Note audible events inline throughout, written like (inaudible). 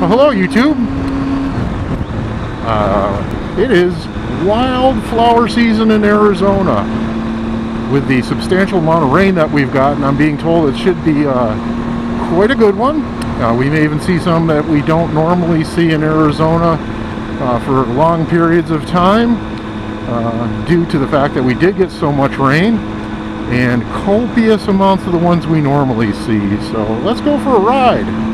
Well, hello, YouTube. Uh, it is wildflower season in Arizona. With the substantial amount of rain that we've gotten, I'm being told it should be uh, quite a good one. Uh, we may even see some that we don't normally see in Arizona uh, for long periods of time uh, due to the fact that we did get so much rain and copious amounts of the ones we normally see. So let's go for a ride.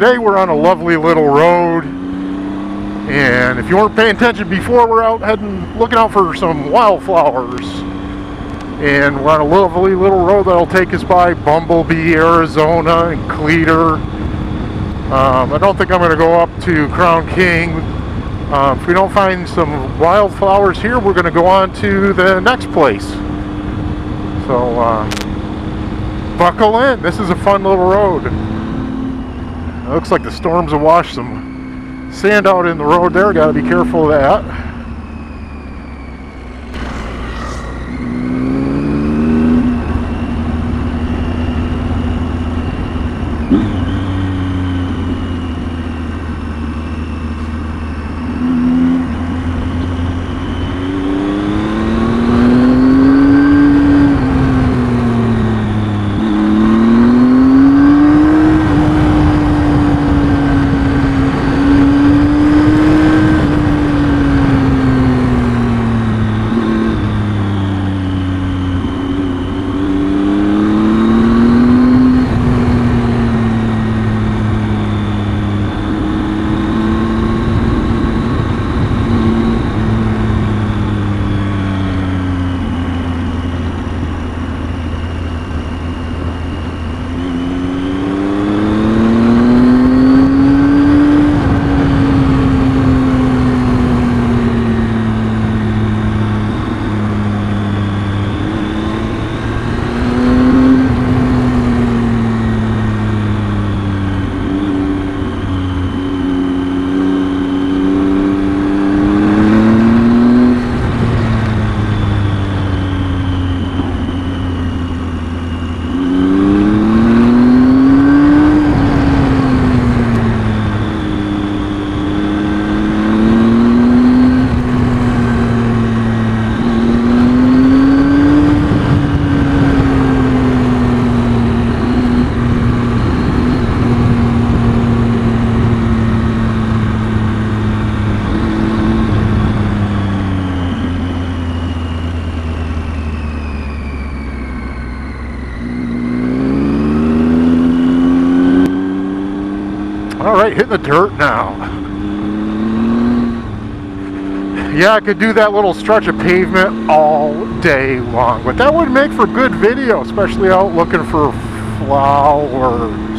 Today we're on a lovely little road, and if you weren't paying attention before, we're out heading, looking out for some wildflowers. And we're on a lovely little road that'll take us by Bumblebee, Arizona, and Cleator. Um, I don't think I'm going to go up to Crown King. Um, if we don't find some wildflowers here, we're going to go on to the next place. So, uh, buckle in. This is a fun little road. It looks like the storms have washed some sand out in the road there. Got to be careful of that. Hitting the dirt now. Yeah, I could do that little stretch of pavement all day long, but that would make for good video, especially out looking for flowers.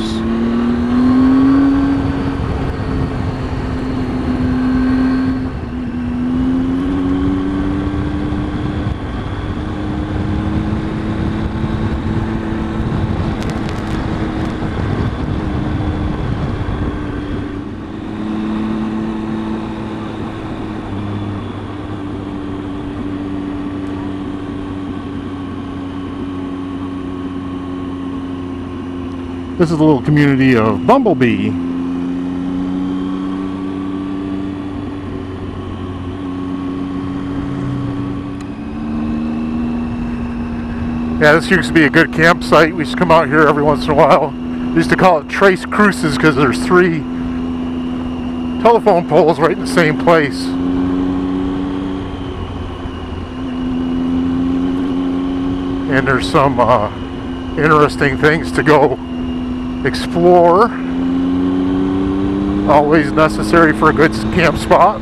This is a little community of Bumblebee. Yeah, this used to be a good campsite. We used to come out here every once in a while. We used to call it Tres Cruces because there's three telephone poles right in the same place. And there's some uh, interesting things to go explore. Always necessary for a good camp spot.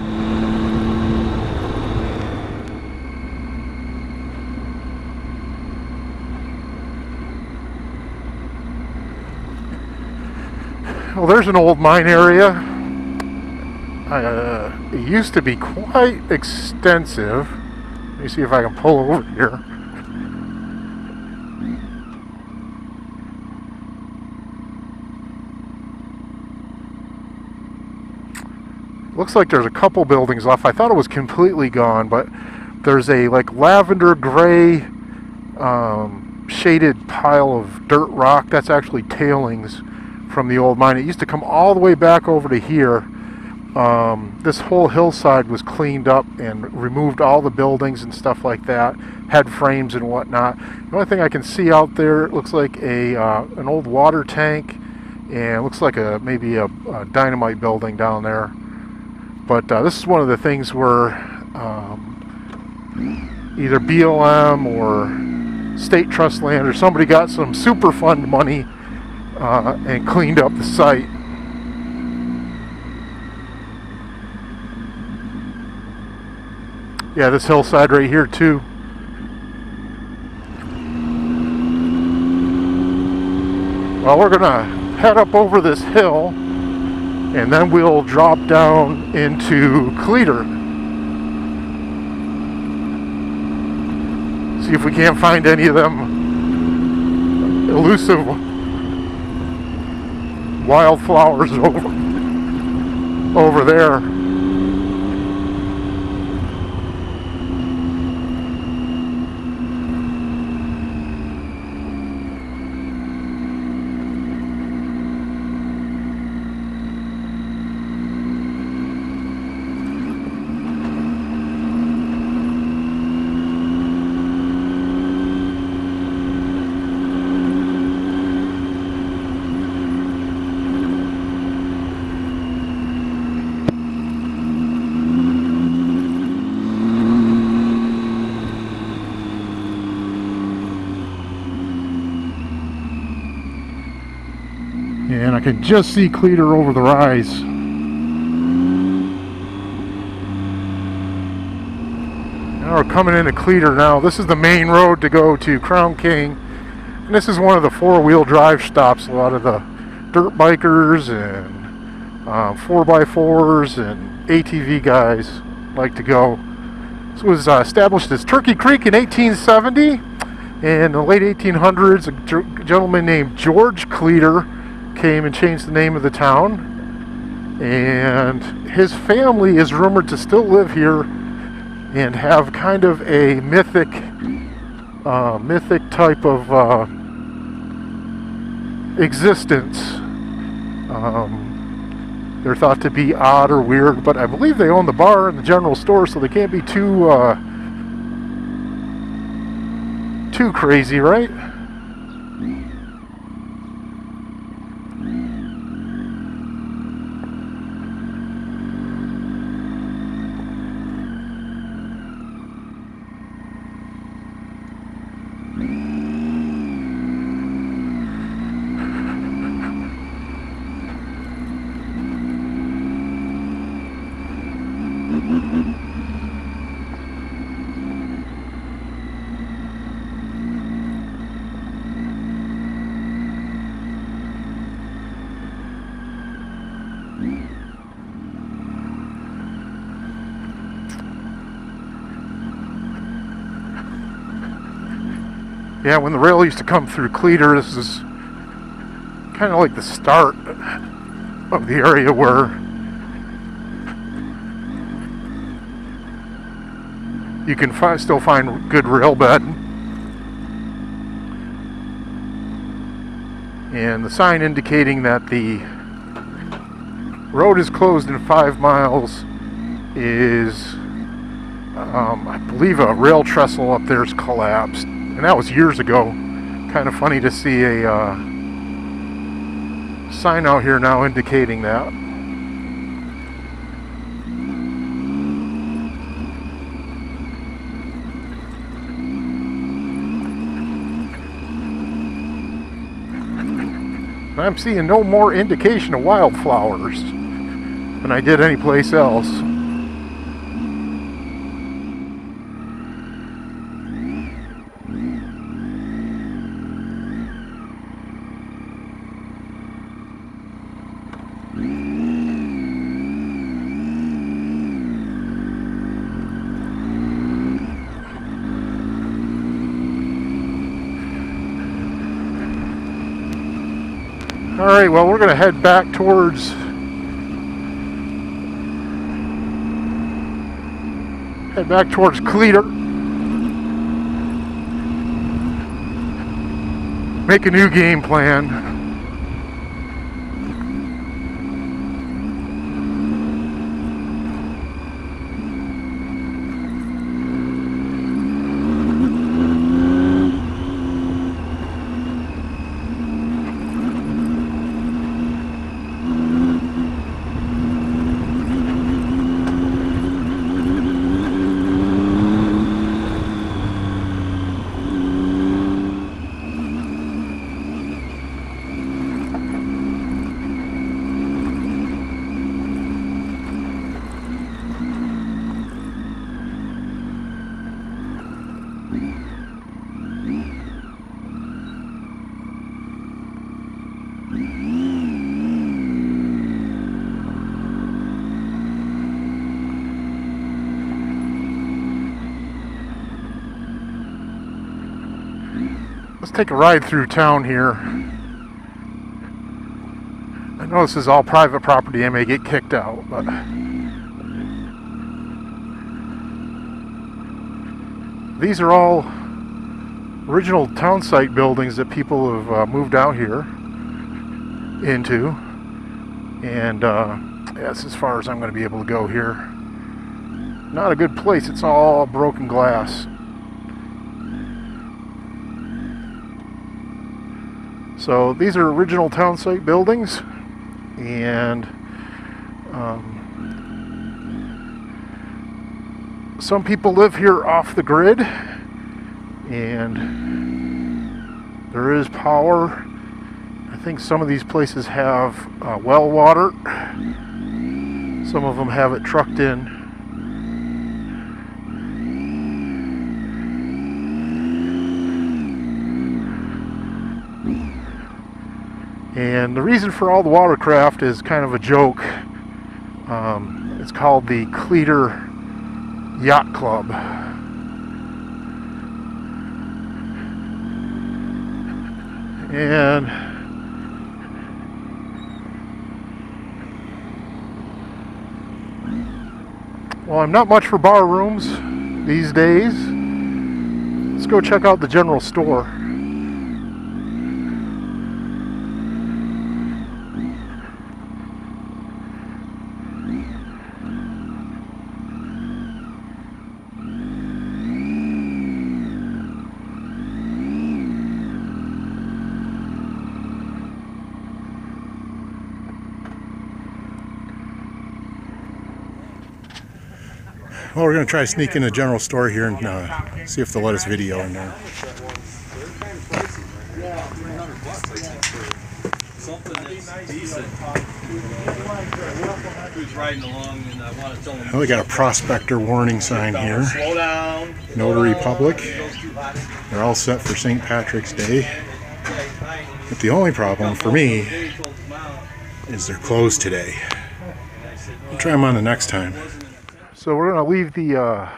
Well, there's an old mine area. Uh, it used to be quite extensive. Let me see if I can pull over here. Looks like there's a couple buildings left. I thought it was completely gone, but there's a like lavender gray um, shaded pile of dirt rock. That's actually tailings from the old mine. It used to come all the way back over to here. Um, this whole hillside was cleaned up and removed all the buildings and stuff like that, head frames and whatnot. The only thing I can see out there it looks like a uh, an old water tank, and looks like a maybe a, a dynamite building down there. But uh, this is one of the things where um, either BLM or state trust land or somebody got some Superfund money uh, and cleaned up the site. Yeah, this hillside right here too. Well, we're gonna head up over this hill and then we'll drop down into Cleator. See if we can't find any of them elusive wildflowers (laughs) over over there. And I can just see Cleator over the rise. Now we're coming into Cleator now. This is the main road to go to Crown King. And this is one of the four-wheel drive stops. A lot of the dirt bikers and um, 4x4s and ATV guys like to go. This was uh, established as Turkey Creek in 1870. In the late 1800s, a gentleman named George Cleator came and changed the name of the town. And his family is rumored to still live here and have kind of a mythic, uh, mythic type of uh, existence. Um, they're thought to be odd or weird, but I believe they own the bar and the general store, so they can't be too uh, too crazy, right? Yeah, when the rail used to come through Cleator, this is kind of like the start of the area where you can fi still find good rail bed. And the sign indicating that the road is closed in five miles is, um, I believe, a rail trestle up there is collapsed and that was years ago. Kind of funny to see a uh, sign out here now indicating that. I'm seeing no more indication of wildflowers than I did anyplace else. All right, well, we're going to head back towards head back towards Cleator. Make a new game plan. Let's take a ride through town here. I know this is all private property. I may get kicked out, but these are all original town site buildings that people have uh, moved out here into. And uh, that's as far as I'm going to be able to go here. Not a good place. It's all broken glass. So these are original town site buildings and um, some people live here off the grid and there is power. I think some of these places have uh, well water. Some of them have it trucked in. And the reason for all the watercraft is kind of a joke. Um, it's called the Cleator Yacht Club. And well, I'm not much for bar rooms these days. Let's go check out the general store. Well, we're going to try to sneak in a general store here and uh, see if they'll let us video in there. Well, we got a prospector warning sign here. Notary Public. They're all set for St. Patrick's Day. But the only problem for me is they're closed today. We'll try them on the next time. So we're going to leave the uh,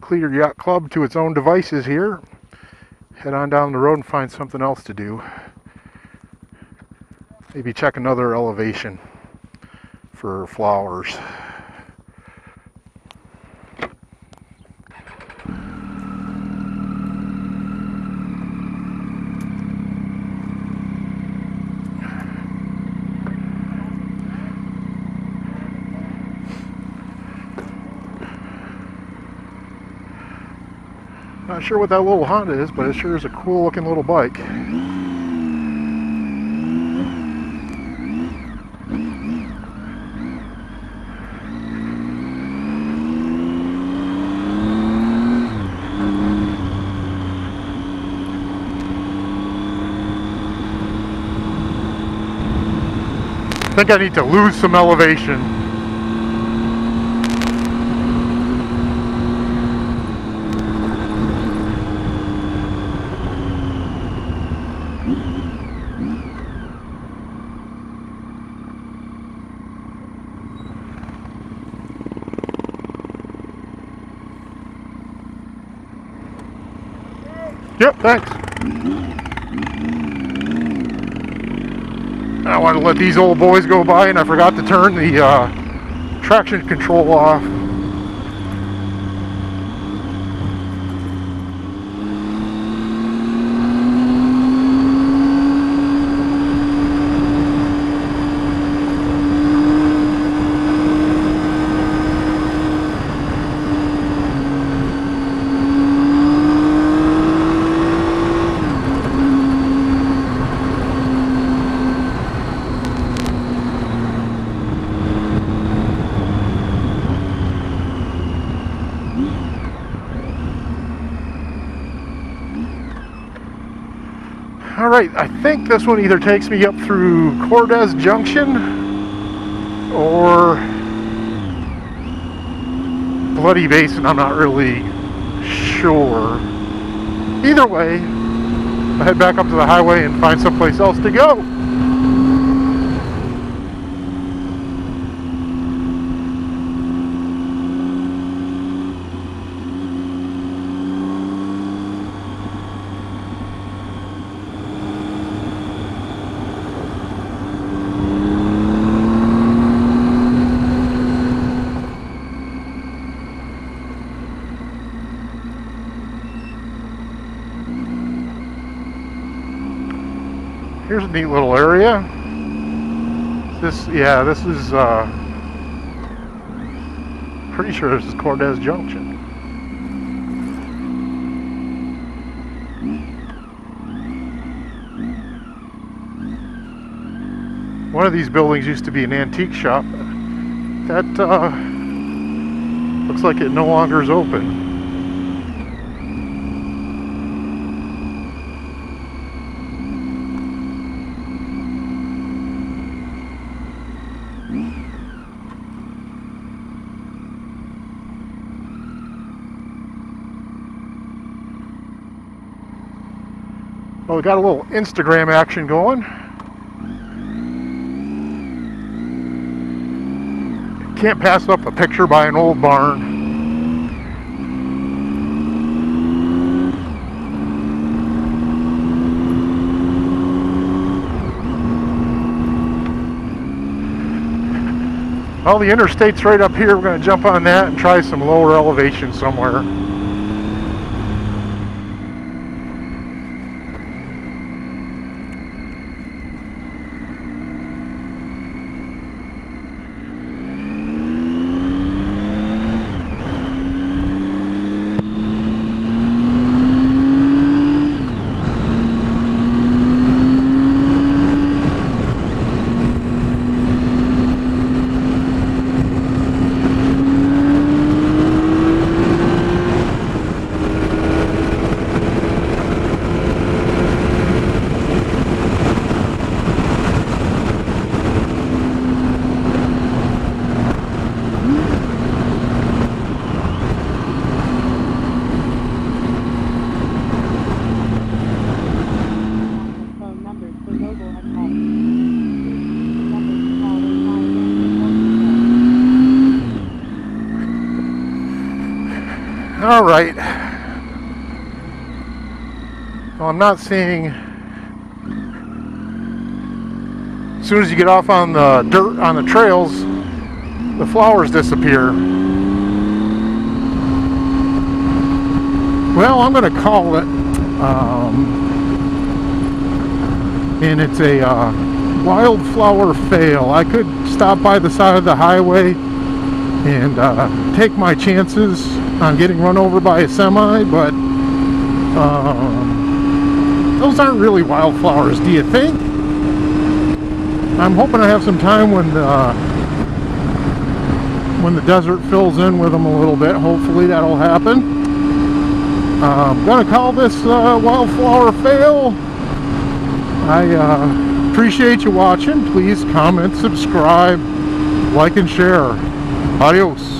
Cleator Yacht Club to its own devices here. Head on down the road and find something else to do. Maybe check another elevation for flowers. Not sure what that little Honda is, but it sure is a cool looking little bike. I think I need to lose some elevation Yep, thanks. I wanted to let these old boys go by and I forgot to turn the uh, traction control off. Right, I think this one either takes me up through Cordes Junction or Bloody Basin. I'm not really sure. Either way, I'll head back up to the highway and find someplace else to go. Here's a neat little area. This, yeah, this is, uh, pretty sure this is Cordes Junction. One of these buildings used to be an antique shop. That, uh, looks like it no longer is open. Well, we got a little Instagram action going. Can't pass up a picture by an old barn. Well, the interstate's right up here. We're going to jump on that and try some lower elevation somewhere. Numbers for mobile and text. Numbers to call is 9 All right. Well, I'm not seeing. As soon as you get off on the dirt on the trails, the flowers disappear. Well, I'm going to call it, um, and it's a uh, wildflower fail. I could stop by the side of the highway and uh, take my chances on getting run over by a semi, but um, those aren't really wildflowers, do you think? I'm hoping I have some time when the, when the desert fills in with them a little bit. Hopefully that'll happen. Uh, I'm gonna call this uh, wildflower fail. I uh, appreciate you watching. Please comment, subscribe, like, and share. Adios.